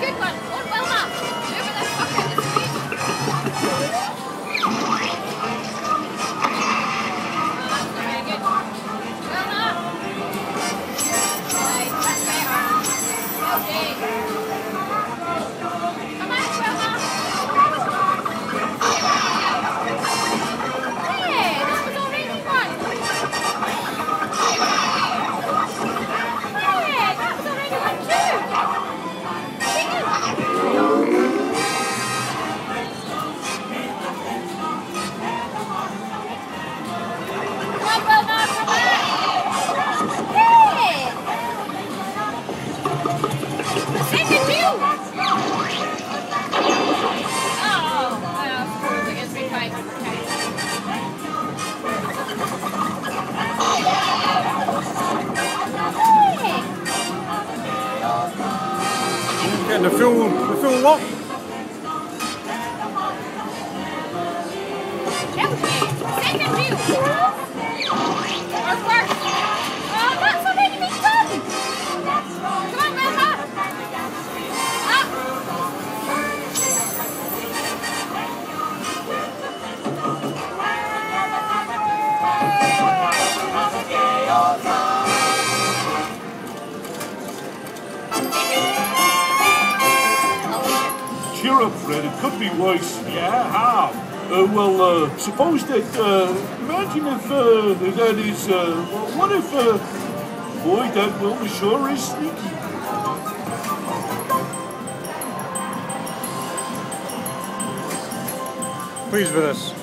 good one. Getting the full, the full lot. Second view. Or first. Come on, Wilma. Up. Cheer up, Fred. It could be worse. Yeah, how? Uh, well, uh, suppose that, uh, imagine if, uh, that is, uh, well, what if, uh, boy, that Wilma sure is sneaky. Please with this.